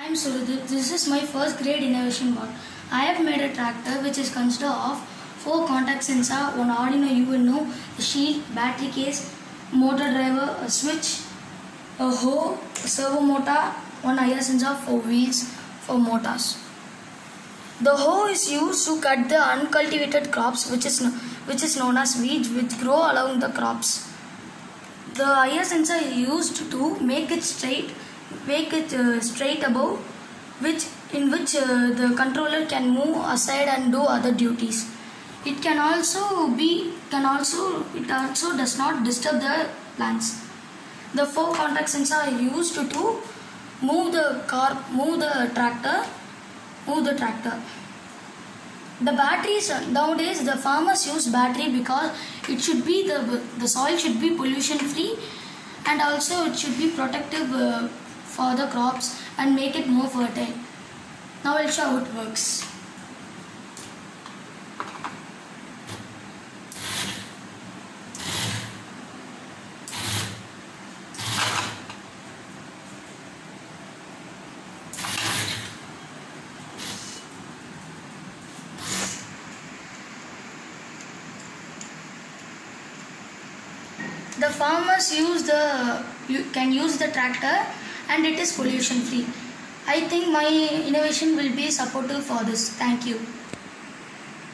I am Surudip. This is my first grade innovation board. I have made a tractor which is consisted of four contact sensor, one Arduino UNO, a shield, battery case, motor driver, a switch, a hoe, a servo motor, one IR sensor, four wheels, four motors. The hoe is used to cut the uncultivated crops which is, which is known as weeds which grow along the crops. The IR sensor is used to make it straight, make it uh, straight above, which in which uh, the controller can move aside and do other duties. It can also be can also it also does not disturb the plants. The four contact sensors are used to move the car, move the tractor, move the tractor. The batteries nowadays the farmers use battery because it should be the the soil should be pollution free and also it should be protective uh, for the crops and make it more fertile. Now I'll show how it works. The farmers use the you can use the tractor and it is pollution free. I think my innovation will be supportive for this. Thank you.